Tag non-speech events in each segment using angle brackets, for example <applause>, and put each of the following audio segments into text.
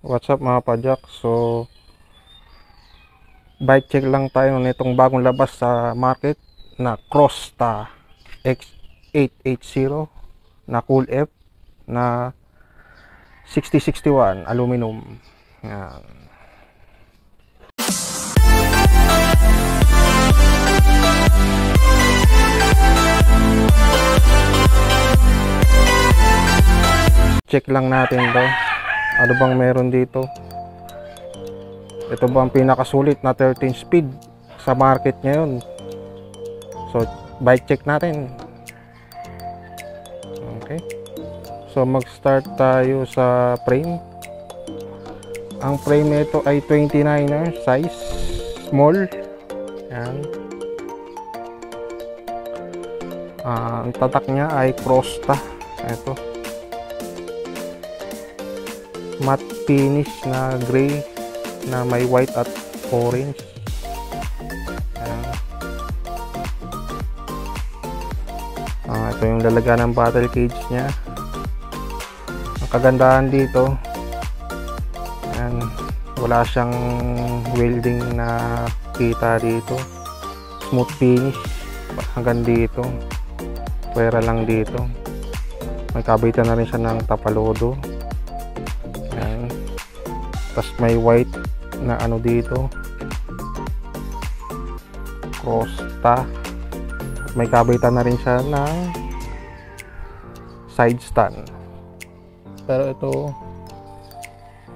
What's up mga pajak? So, bike check lang tayo nitong bagong labas sa market na Crosta X880 na Cool F na 6061 aluminum. Yan. Check lang natin to. Ano bang meron dito? Ito ba ang pinakasulit na 13 speed sa market ngayon? So, bike check natin. Okay. So, mag-start tayo sa frame. Ang frame nito ay 29er size, small. Yan. Ah, ang tatak niya ay Crosta. Ito. Matte finish na gray na may white at orange. Ah, ito yung lalagyan ng battle cage niya. Ang kagandahan dito, ayan, wala siyang welding na kita dito. Smooth finish hanggang dito. Pwera lang dito. May kabitan na rin siya ng tapalodo. Ayan. Tapos may white na ano dito. Crosta. May kabitan na rin siya ng side stand. Pero ito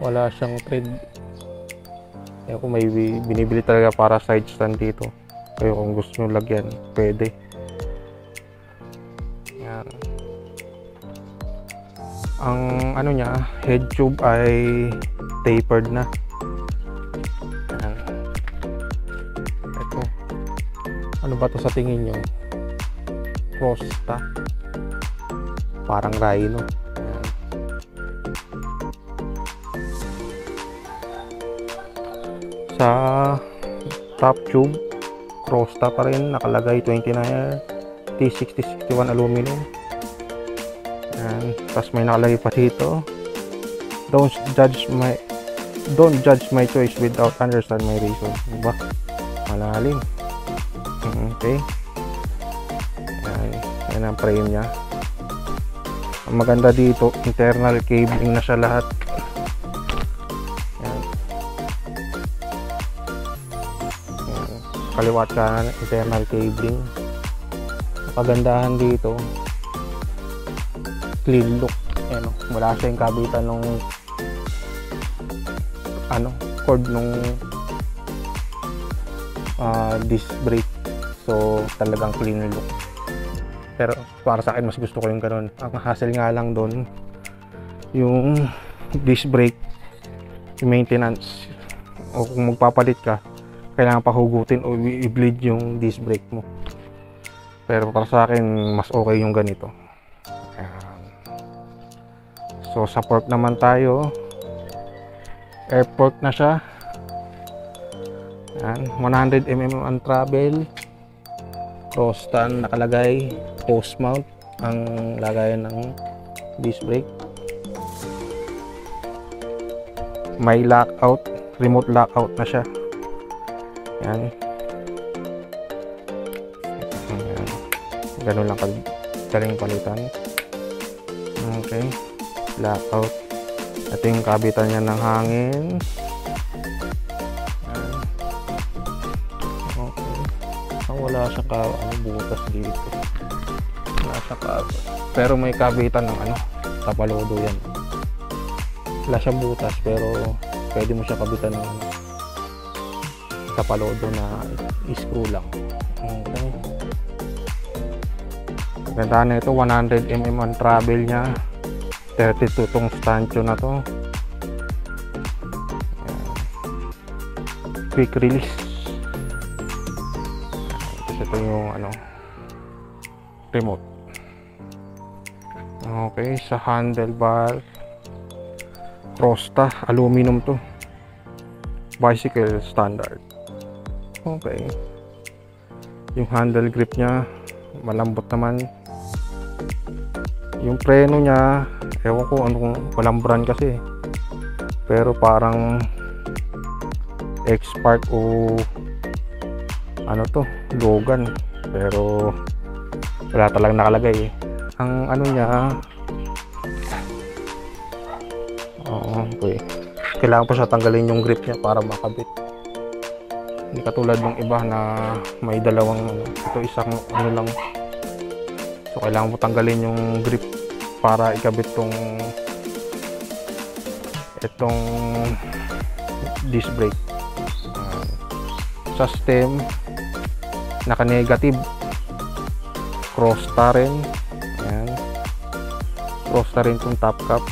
wala siyang thread. Kaya kung may binibili talaga para side stand dito. Kaya kung gusto nyo lagyan, pwede. Yan. Ang ano niya, head tube ay tapered na. Yan. Ito. Ano ba to sa tingin nyo? Crosta. Parang rhino. Sa top tube, Crosta pa rin, nakalagay 29 T6061 aluminum. Yan. Tapos may nakalagay pa dito. Don't judge my don't judge my choice without understand my reason. Diba? Malalim. Okay. Yan. Yan ang frame niya. Ang maganda dito, internal cabling na siya lahat. Yan. Yan. Kaliwat kanan, internal cabling. Ang kagandahan dito, clean look. Ayan, wala siyang kabitan ng cord nung uh, disc brake. So, talagang clean look. Pero para sa akin, mas gusto ko yung ganun. Ang hassle nga lang doon, yung disc brake, yung maintenance. O kung magpapalit ka, kailangan pahugutin o i-bleed yung disc brake mo. Pero para sa akin, mas okay yung ganito. So sa fork naman tayo. Air fork na siya. Yan, 100 mm ang travel. Cross stand nakalagay. Post mount ang lagayan ng disc brake. May lockout, remote lockout na siya. Yan. Ganun lang kagaling palitan. Okay lockout ito yung kabitan niya ng hangin. Okay. Wala siya ka ano, butas dito. Wala siya ka pero may kabitan ng ano tapalodo yan. Wala siyang butas pero pwede mo siya kabitan ng ano, na screw lang. Okay. Ganda na ito 100 mm ang travel niya 32 tong stancho na to. Quick release. Tapos ito yung ano remote. Okay sa handlebar Prosta aluminum to. Bicycle standard. Okay. Yung handle grip nya malambot naman. Yung preno nya ewan ko anong walang brand kasi pero parang X-Spark o ano to Logan. Pero wala talagang nakalagay eh. ang ano niya oo okay. Kailangan pa siya tanggalin yung grip niya para makabit. Hindi katulad ng iba na may dalawang ito isang ano lang. So kailangan mo tanggalin yung grip para ikabit tong itong disc brake. Uh, sa stem naka negative cross ta rin. Ayan. Cross ta rin tong top cap.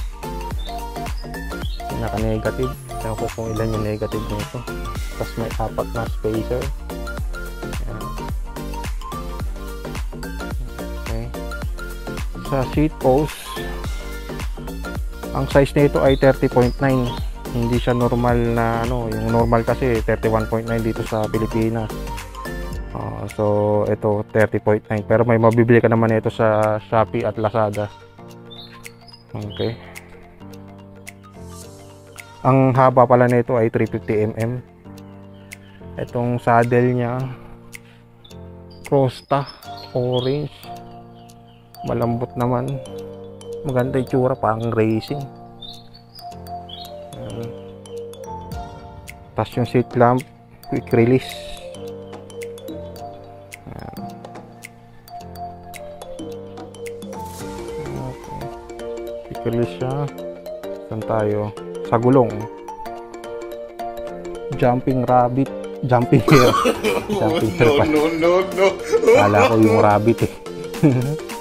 Naka negative ewan ko kung ilan yung negative nito. Tapos may apat na spacer sa seat post. Ang size nito ay 30.9 hindi siya normal na ano yung normal kasi 31.9 dito sa Pilipinas. Uh, so ito 30.9 pero may mabibili ka naman ito sa Shopee at Lazada. Okay. Ang haba pala nito ay 350 mm itong saddle niya Costa orange malambot naman maganda yung tsura parang racing Ayan. tapos yung seat lamp quick release Ayan. okay. quick release siya saan tayo sa gulong jumping rabbit jumping <laughs> hair jumping hair pa no, no, no. Kala ko yung rabbit eh. <laughs>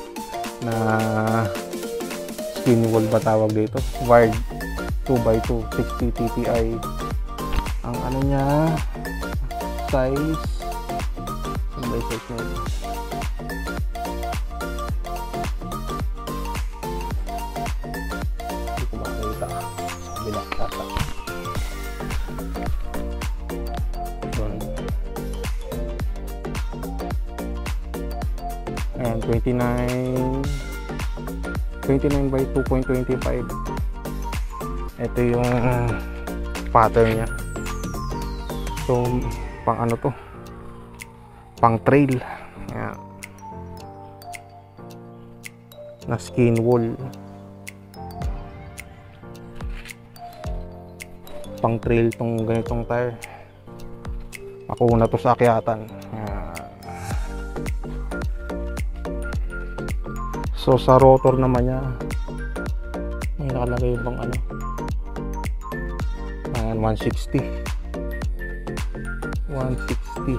na skin wall ba tawag dito? Wired 2x2 60 TPI. Ang ano niya size ano ba yung size niya? ito? 29 by 2.25 ito yung pattern niya. So pang ano to? Pang trail. Ayan. na skin wool. Pang trail tong ganitong tire. Ako na to sa akyatan So sa rotor naman niya may nakalagay bang ano? Ayan 160. 160.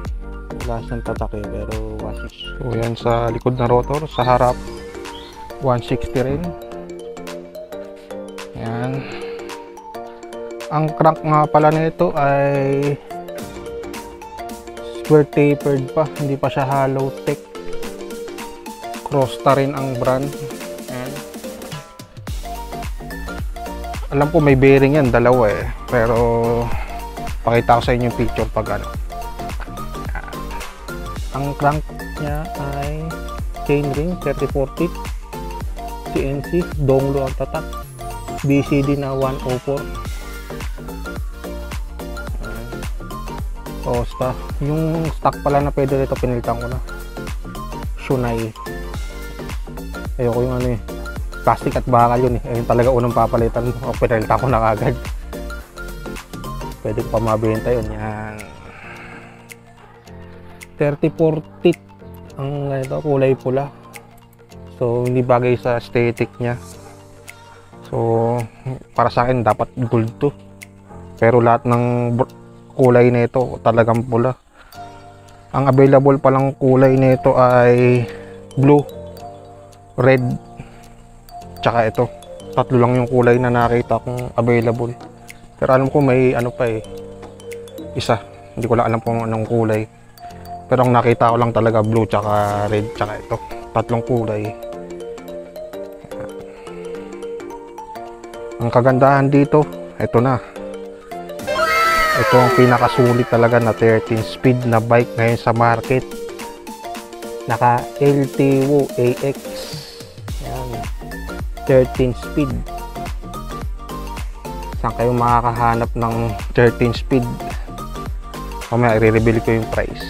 Wala siyang tatak eh, pero 160. So yan sa likod na rotor, sa harap 160 rin. Ayan. Ang crank nga pala nito ay square tapered pa, hindi pa siya hollow tech. Crosta rin ang brand. Ayan. Alam ko may bearing yan, dalawa eh. Pero pakita ko sa inyo yung picture pag ano. Ang crank niya ay chainring 34 teeth. CNC, donglo ang tatak. BCD na 104. Ayan. Crosta. Yung stock pala na pwede dito pinilitan ko na. Shunai ayoko yung ano eh plastic at bakal yun eh. Ayun talaga unang papalitan o pinalitan ko na kagad. Pwede pa mabenta yun. Yan. 34 teeth ang ganito kulay pula. So hindi bagay sa aesthetic niya. So para sa akin dapat gold to. Pero lahat ng kulay nito talagang pula. Ang available palang kulay nito ay blue red tsaka ito. Tatlo lang yung kulay na nakita kong available. Pero alam ko may ano pa eh isa. Hindi ko lang alam kung anong kulay. Pero ang nakita ko lang talaga blue tsaka red tsaka ito. Tatlong kulay. Ang kagandahan dito ito na. Ito ang pinakasulit talaga na 13 speed na bike ngayon sa market. Naka LTO AX 13 speed. Saan kayo makakahanap ng 13 speed? Mamaya i-reveal ko yung price.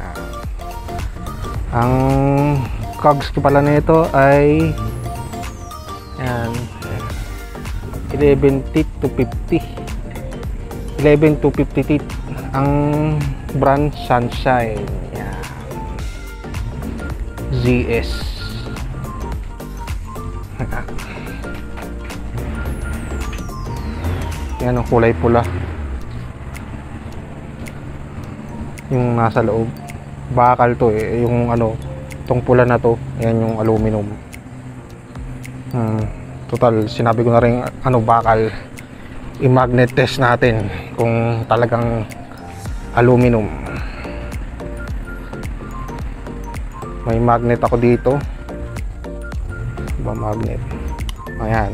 Yan. ang cogs ko pala nito ay yan 11 teeth to 50 11 to 50 teeth. Ang brand Sunshine. Yan. ZS yan ang kulay pula. Yung nasa loob. Bakal to eh. Yung ano tong pula na to yan yung aluminum. Hmm, total sinabi ko na rin ano bakal. I-magnet test natin kung talagang aluminum. May magnet ako dito. Ba magnet. Ayan.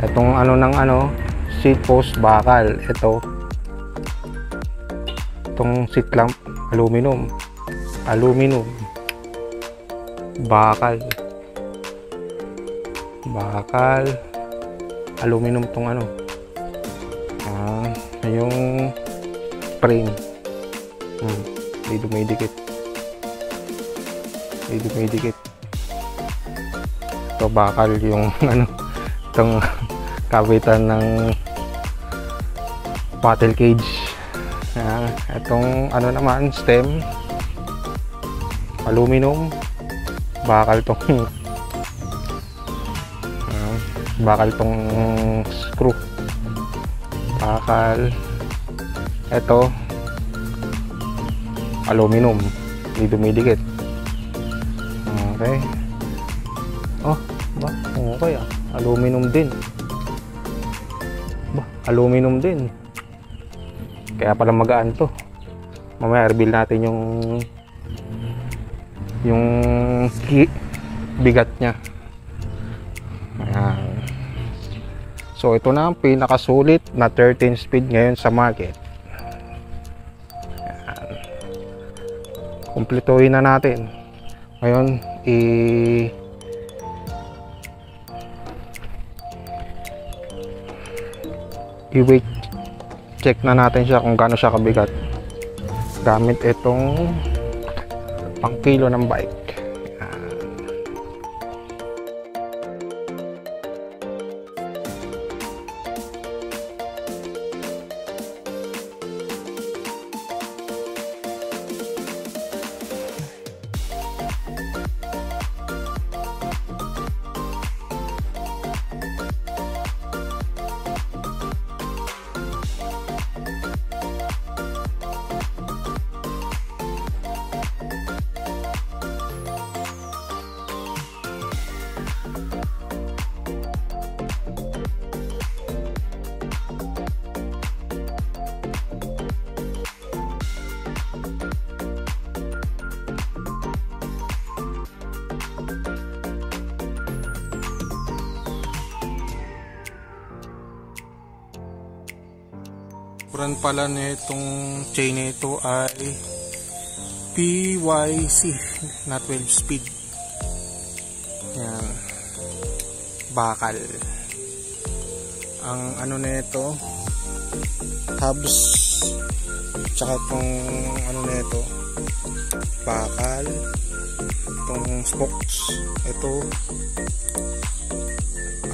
Itong ano ng ano seat post bakal. Ito. Itong seat clamp aluminum. Aluminum. Bakal. Bakal. Aluminum tong ano. Ah, yung frame hmm, hindi dumidikit. Hindi dumidikit. Ito bakal yung <laughs> ano itong <laughs> kawitan ng bottle cage. Ayan. itong ano naman stem. Aluminum. Bakal tong Ayan. bakal tong screw. Bakal. Ito. Aluminum. Hindi dumidikit. Okay. Oh ba? Okay ah. Aluminum din. Ba? Aluminum din kaya pala magaan to. Mamaya reveal natin yung yung ki, bigat nya ayan. So ito na ang pinakasulit na 13 speed ngayon sa market. Ayan. kumpletuhin na natin. Ngayon i i-weight check na natin siya kung gaano siya kabigat gamit itong pang kilo ng bike brand pala nitong chain nito ay PYC na 12 speed. Yan. Bakal. Ang ano nito hubs tsaka tong ano nito bakal itong spokes ito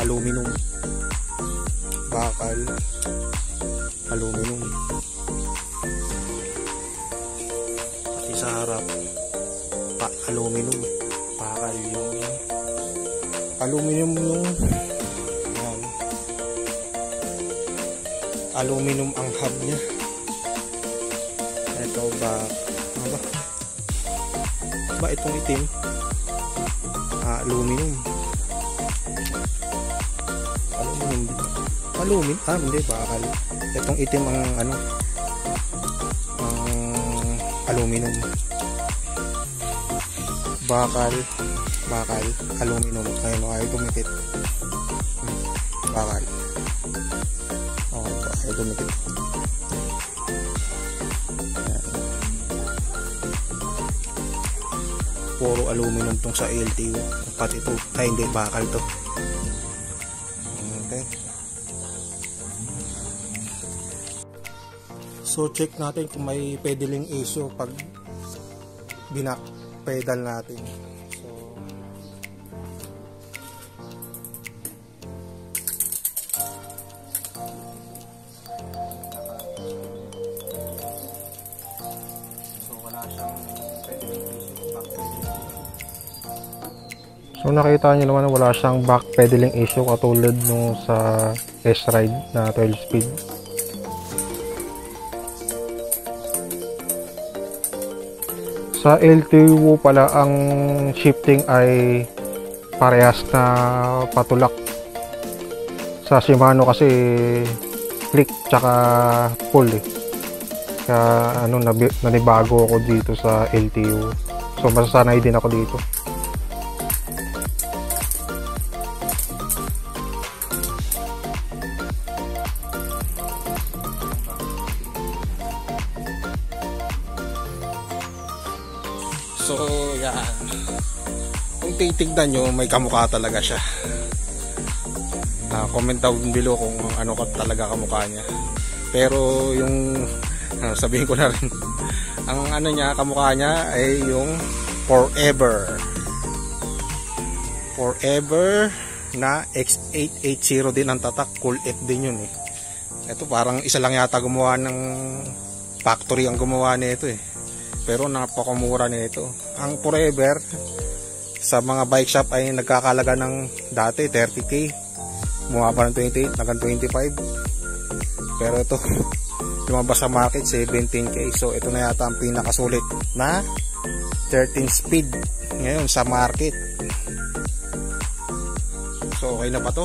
aluminum bakal aluminum pati sa harap pa aluminum bakal yung aluminum yung yan aluminum ang hub nya ito ba ano ba? Ba itong itim? Ah, aluminum aluminum alumin ah hindi bakal itong itim ang ano ang aluminum. Bakal bakal aluminum. Ayun o ay dumikit Hmm, bakal ay dumikit Ayan. puro aluminum tong sa LTO pati ito ay hindi bakal to So check natin kung may pedaling issue pag binak pedal natin. So So wala siyang pedaling issue, back pedaling. So nakita niyo naman na wala siyang back pedaling issue katulad nung sa S-Ride na 12 speed. Sa LTO pala ang shifting ay parehas na patulak. Sa Shimano kasi flick tsaka pull eh. Kaya ano nanibago ako dito sa LTO. So masasanay din ako dito. So, yan. Kung titignan nyo, may kamukha talaga siya. Ah, comment down below kung ano ka talaga kamukha niya. Pero yung ah, sabihin ko na rin <laughs> ang ano niya kamukha niya ay yung Forever. Forever na X880 din ang tatak. Cool 8 din yun eh. Ito parang isa lang yata gumawa ng factory ang gumawa nito eh pero napakamura nito. Ang Forever sa mga bike shop ay nagkakalaga ng dati 30k. Bumaba ng 28 hanggang 25. Pero ito <laughs> lumabas sa market 17k. So ito na yata ang pinakasulit na 13 speed ngayon sa market. So okay na ba to?